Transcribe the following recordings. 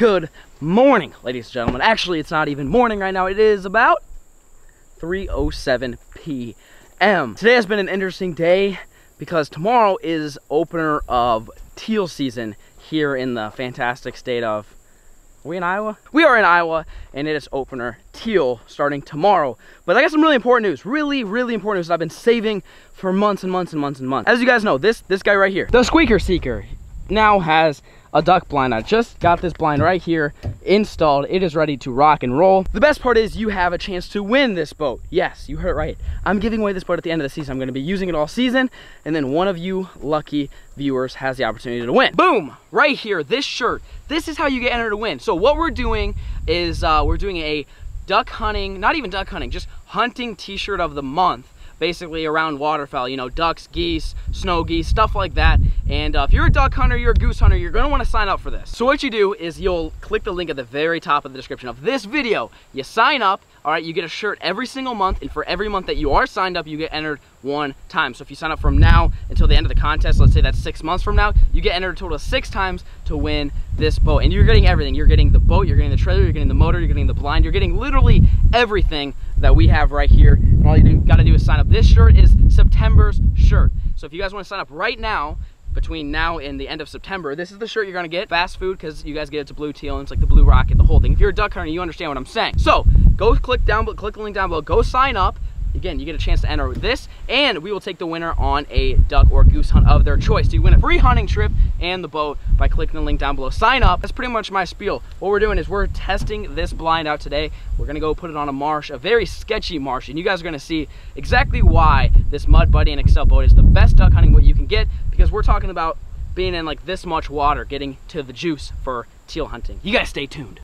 Good morning, ladies and gentlemen. Actually, it's not even morning right now. It is about 3.07 p.m. Today has been an interesting day because tomorrow is opener of teal season here in the fantastic state of are we in Iowa? We are in Iowa, and it is opener teal starting tomorrow. But I got some really important news. Really, really important news that I've been saving for months and months and months and months. As you guys know, this this guy right here, the Squeaker Seeker, now has a duck blind. I just got this blind right here installed. It is ready to rock and roll. The best part is you have a chance to win this boat. Yes, you heard right. I'm giving away this boat at the end of the season. I'm gonna be using it all season, and then one of you lucky viewers has the opportunity to win. Boom, right here, this shirt. This is how you get entered to win. So what we're doing is uh, we're doing a duck hunting, not even duck hunting, just hunting t-shirt of the month basically around waterfowl, you know, ducks, geese, snow geese, stuff like that. And uh, if you're a duck hunter, you're a goose hunter, you're gonna wanna sign up for this. So what you do is you'll click the link at the very top of the description of this video. You sign up, all right, you get a shirt every single month, and for every month that you are signed up, you get entered one time. So if you sign up from now until the end of the contest, let's say that's six months from now, you get entered a total of six times to win this boat. And you're getting everything. You're getting the boat, you're getting the trailer, you're getting the motor, you're getting the blind, you're getting literally everything that we have right here. And all you gotta do is sign up. This shirt is September's shirt. So if you guys wanna sign up right now, between now and the end of September, this is the shirt you're gonna get. Fast food, because you guys get it to blue teal, and it's like the blue rocket, the whole thing. If you're a duck hunter, you understand what I'm saying. So, go click down, click the link down below, go sign up, Again, you get a chance to enter this, and we will take the winner on a duck or goose hunt of their choice. So you win a free hunting trip and the boat by clicking the link down below. Sign up. That's pretty much my spiel. What we're doing is we're testing this blind out today. We're gonna go put it on a marsh, a very sketchy marsh, and you guys are gonna see exactly why this Mud Buddy and Excel boat is the best duck hunting boat you can get, because we're talking about being in like this much water, getting to the juice for teal hunting. You guys stay tuned.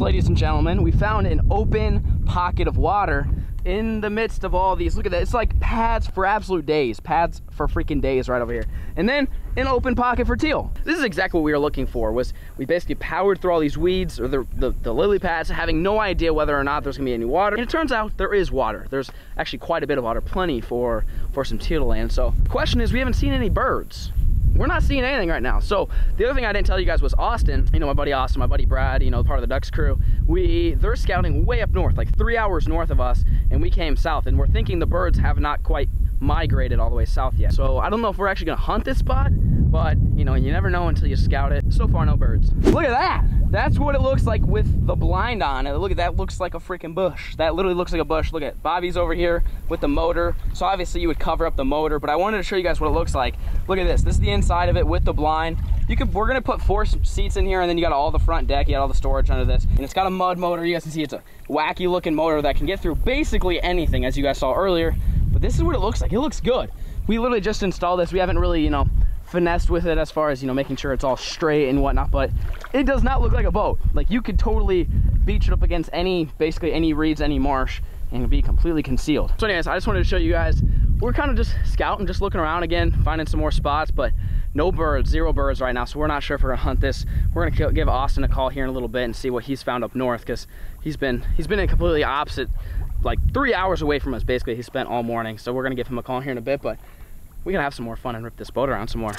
Ladies and gentlemen. We found an open pocket of water in the midst of all these. Look at that. It's like pads for absolute days. Pads for freaking days right over here. And then an open pocket for teal. This is exactly what we were looking for was we basically powered through all these weeds or the, the, the lily pads having no idea whether or not there's gonna be any water. And it turns out there is water. There's actually quite a bit of water, plenty for, for some teal to land. So the question is we haven't seen any birds we're not seeing anything right now. So the other thing I didn't tell you guys was Austin, you know, my buddy Austin, my buddy Brad, you know, part of the DUX crew, we, they're scouting way up north, like three hours north of us, and we came south, and we're thinking the birds have not quite migrated all the way south yet. So I don't know if we're actually gonna hunt this spot, but you know, you never know until you scout it. So far, no birds. Look at that. That's what it looks like with the blind on. And look at that, looks like a freaking bush. That literally looks like a bush. Look at Bobby's over here with the motor. So obviously you would cover up the motor, but I wanted to show you guys what it looks like. Look at this. This is the inside of it with the blind. You could, we're gonna put four seats in here and then you got all the front deck, you got all the storage under this. And it's got a mud motor. You guys can see it's a wacky looking motor that can get through basically anything as you guys saw earlier. But this is what it looks like. It looks good. We literally just installed this. We haven't really, you know, finessed with it as far as, you know, making sure it's all straight and whatnot, but it does not look like a boat. Like you could totally beach it up against any, basically any reeds, any marsh and be completely concealed. So anyways, I just wanted to show you guys, we're kind of just scouting, just looking around again, finding some more spots, but no birds, zero birds right now. So we're not sure if we're gonna hunt this. We're gonna give Austin a call here in a little bit and see what he's found up north because he's been, he's been in completely opposite, like three hours away from us basically. He spent all morning. So we're gonna give him a call here in a bit, but we gotta have some more fun and rip this boat around some more.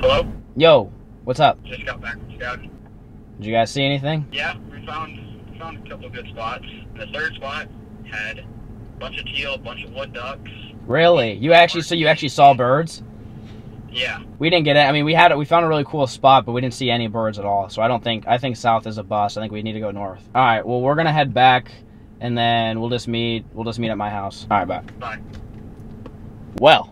Hello? Yo, what's up? Just got back from scouting. Did you guys see anything? Yeah, we found found a couple of good spots. The third spot had a bunch of teal, a bunch of wood ducks. Really? You actually, so you actually saw birds? Yeah. We didn't get it. I mean, we had it. we found a really cool spot, but we didn't see any birds at all. So I don't think I think south is a bust. I think we need to go north. All right. Well, we're gonna head back, and then we'll just meet. We'll just meet at my house. All right. Bye. Bye. Well,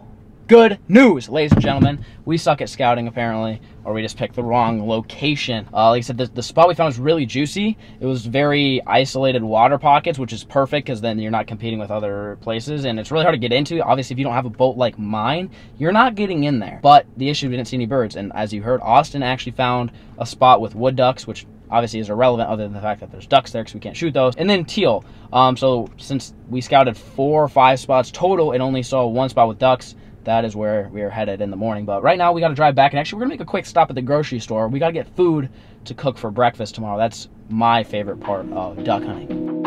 good news, ladies and gentlemen. We suck at scouting apparently, or we just picked the wrong location. Uh, like I said, the, the spot we found was really juicy. It was very isolated water pockets, which is perfect because then you're not competing with other places, and it's really hard to get into. Obviously, if you don't have a boat like mine, you're not getting in there. But the issue, we didn't see any birds, and as you heard, Austin actually found a spot with wood ducks, which obviously is irrelevant other than the fact that there's ducks there because we can't shoot those. And then teal. Um, so since we scouted four or five spots total and only saw one spot with ducks, that is where we are headed in the morning. But right now we got to drive back and actually we're gonna make a quick stop at the grocery store. We got to get food to cook for breakfast tomorrow. That's my favorite part of duck hunting.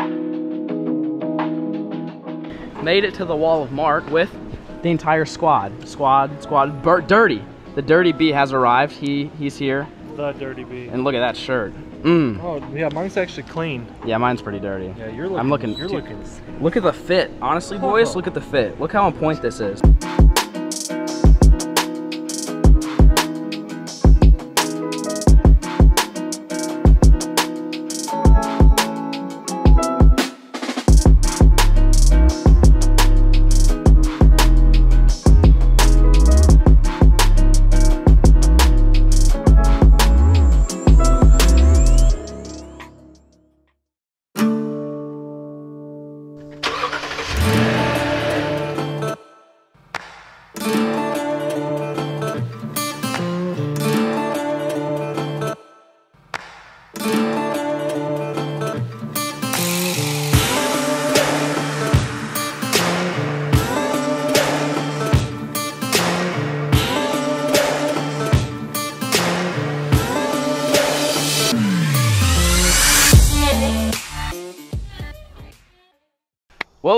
Made it to the wall of mark with the entire squad. Squad, squad, Bert, dirty. The dirty bee has arrived. He he's here. The dirty bee. And look at that shirt. Mm. Oh yeah, mine's actually clean. Yeah, mine's pretty dirty. Yeah, you're looking. I'm looking. You're dude, looking. Look at the fit. Honestly, boys, look at the fit. Look how on point this is.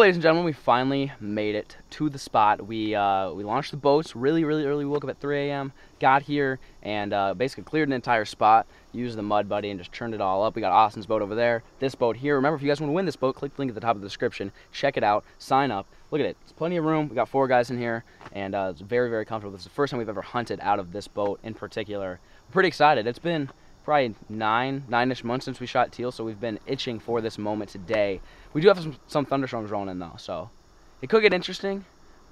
Ladies and gentlemen, we finally made it to the spot. We uh, we launched the boats really, really early. We woke up at 3 a.m., got here, and uh, basically cleared an entire spot, used the Mud Buddy, and just turned it all up. We got Austin's boat over there, this boat here. Remember, if you guys want to win this boat, click the link at the top of the description. Check it out, sign up. Look at it. It's plenty of room. We got four guys in here, and uh, it's very, very comfortable. This is the first time we've ever hunted out of this boat in particular. We're pretty excited. It's been probably nine, nine-ish months since we shot teal, so we've been itching for this moment today. We do have some, some thunderstorms rolling in though, so it could get interesting.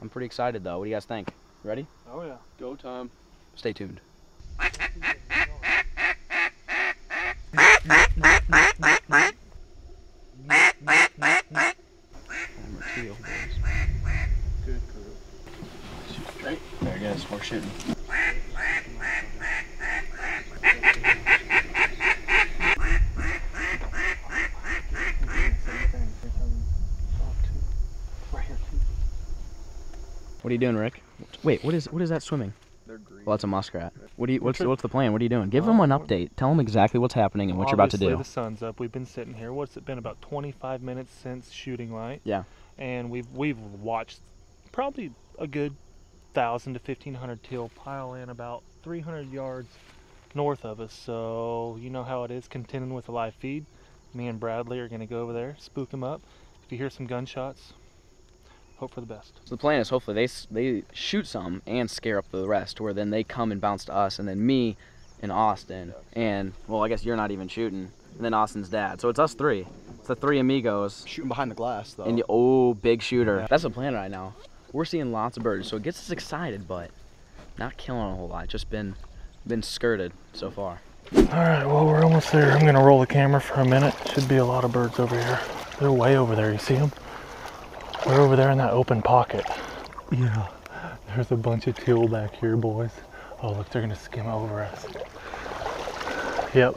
I'm pretty excited though. What do you guys think? Ready? Oh yeah. Go time. Stay tuned. Good girl. Straight. There it goes. We're shooting. What are you doing, Rick? Wait, what is what is that swimming? They're green. Well, that's a muskrat. What do you? What's tri- what's the plan? What are you doing? Give them an update. Tell them exactly what's happening and what you're about to Obviously, do. The sun's up. We've been sitting here. What's it been? About 25 minutes since shooting light. Yeah. And we've we've watched probably a good thousand to 1500 teal pile in about 300 yards north of us. So you know how it is contending with a live feed. Me and Bradley are gonna go over there, spook them up. If you hear some gunshots, hope for the best. So the plan is hopefully they they shoot some and scare up the rest, where then they come and bounce to us, and then me and Austin, and well, I guess you're not even shooting, and then Austin's dad. So it's us three. It's the three amigos, Shooting behind the glass, though. and the oh big shooter. That's the plan right now. We're seeing lots of birds, so it gets us excited, but not killing a whole lot. Just been been skirted so far. All right, well we're almost there. I'm gonna roll the camera for a minute. Should be a lot of birds over here. They're way over there. You see them? They're over there in that open pocket. Yeah. There's a bunch of teal back here, boys. Oh look, they're gonna skim over us. Yep.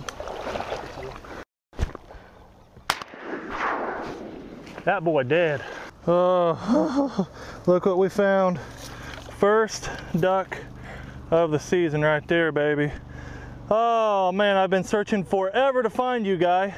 That boy dead. Oh, look what we found. First duck of the season right there, baby. Oh man, I've been searching forever to find you, guy.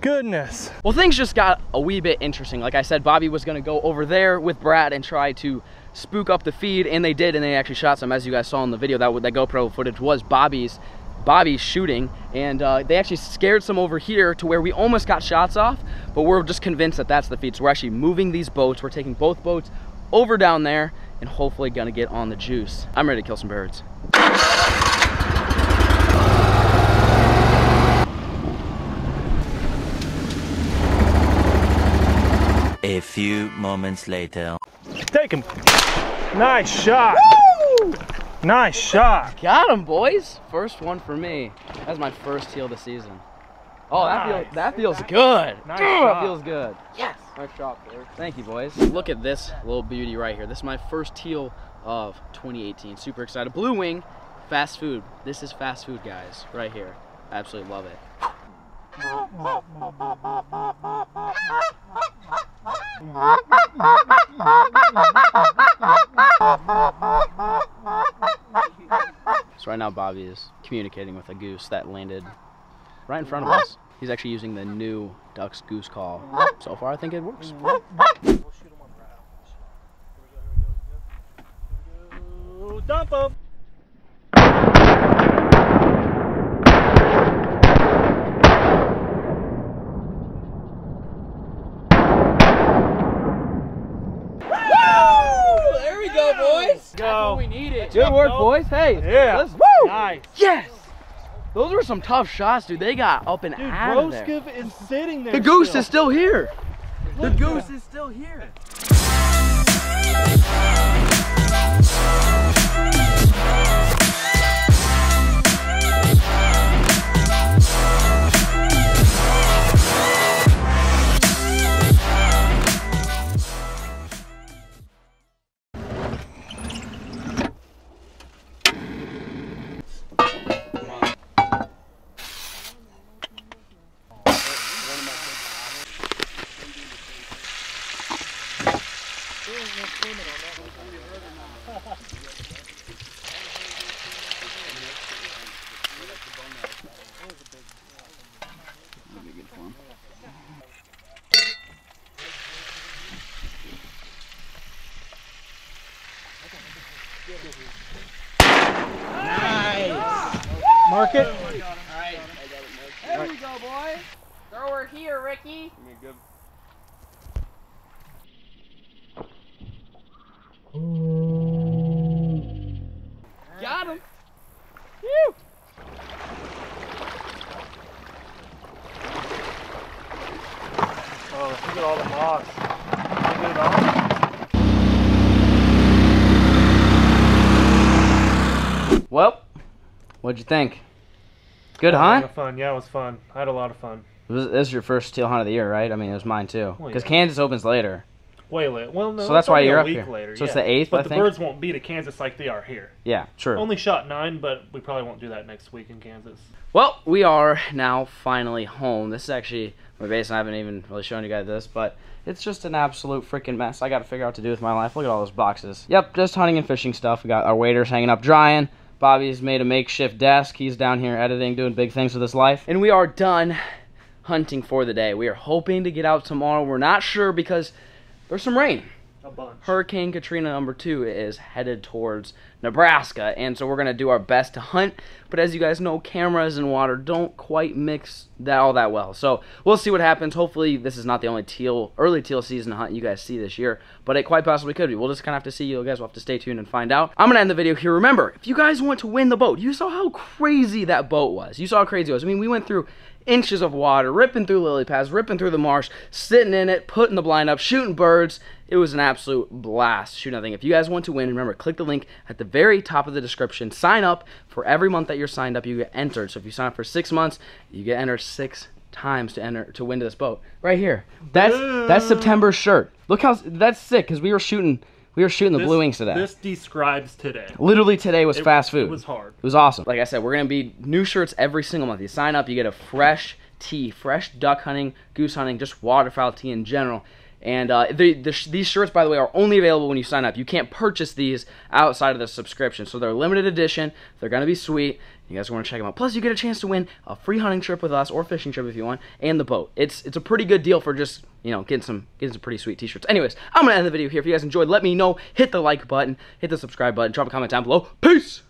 Goodness. Well, things just got a wee bit interesting. Like I said, Bobby was gonna go over there with Brad and try to spook up the feed, and they did, and they actually shot some, as you guys saw in the video. That that GoPro footage was Bobby's, Bobby's shooting, and uh, they actually scared some over here to where we almost got shots off, but we're just convinced that that's the feed. So we're actually moving these boats. We're taking both boats over down there, and hopefully gonna get on the juice. I'm ready to kill some birds. A few moments later. Take him. Nice shot. Nice shot. Got him, boys. First one for me. That's my first teal of the season. Oh, that feels that feels good. Nice That shot. feels good. Yes. Nice shot, boys. Thank you, boys. Look at this little beauty right here. This is my first teal of 2018. Super excited. Blue wing, fast food. This is fast food, guys. Right here. Absolutely love it. So right now Bobby is communicating with a goose that landed right in front of us. He's actually using the new DUX goose call. So far I think it works. Dump him. Boys. Go. we needed. Good work, boys. Hey. Yeah. Let's, woo! Nice. Yes. Those were some tough shots, dude. They got up and Dude, out of there. Roskov is sitting there. The goose still. is still here. The Look at goose is still here. Oh Mark it. There we go, boys. Throw her here, Ricky. Got him. Oh, look at all the moss. Look at it all. Well, what'd you think? Good I a lot hunt? fun. Yeah, it was fun. I had a lot of fun. Was, this is your first teal hunt of the year, right? I mean, it was mine too. Well, Because yeah. Kansas opens later. Way late. Well, no. So that's why you're a up week here. Later, So it's the 8th, But I the think? birds won't be to Kansas like they are here. Yeah, true. Only shot nine, but we probably won't do that next week in Kansas. Well, we are now finally home. This is actually my base, and I haven't even really shown you guys this, but it's just an absolute freaking mess. I got to figure out what to do with my life. Look at all those boxes. Yep, just hunting and fishing stuff. We got our waders hanging up drying. Bobby's made a makeshift desk. He's down here editing, doing big things with his life. And we are done hunting for the day. We are hoping to get out tomorrow. We're not sure because there's some rain. A bunch. Hurricane Katrina number two is headed towards Nebraska, and so we're gonna do our best to hunt. But as you guys know, cameras and water don't quite mix that all that well. So we'll see what happens. Hopefully, this is not the only teal early teal season hunt you guys see this year, but it quite possibly could be. We'll just kind of have to see. You guys will have to stay tuned and find out. I'm gonna end the video here. Remember, if you guys want to win the boat, you saw how crazy that boat was. You saw how crazy it was. I mean, we went through inches of water, ripping through lily pads, ripping through the marsh, sitting in it, putting the blind up, shooting birds. It was an absolute blast shooting that thing. If you guys want to win, remember, click the link at the very top of the description. Sign up for every month that you're signed up, you get entered. So if you sign up for six months, you get entered six times to enter to win to this boat. Right here. That's that's September's shirt. Look how that's sick because we were shooting we were shooting the blue wings today. This describes today. Literally today was It- fast food. It was hard. It was awesome. Like I said, we're gonna be new shirts every single month. You sign up, you get a fresh tee, fresh duck hunting, goose hunting, just waterfowl tee in general. And uh, the, the these shirts, by the way, are only available when you sign up. You can't purchase these outside of the subscription, so they're limited edition. They're gonna be sweet. You guys want to check them out. Plus, you get a chance to win a free hunting trip with us or fishing trip if you want, and the boat. It's it's a pretty good deal for just you know getting some getting some pretty sweet t-shirts. Anyways, I'm gonna end the video here. If you guys enjoyed, let me know. Hit the like button, hit the subscribe button, drop a comment down below. Peace.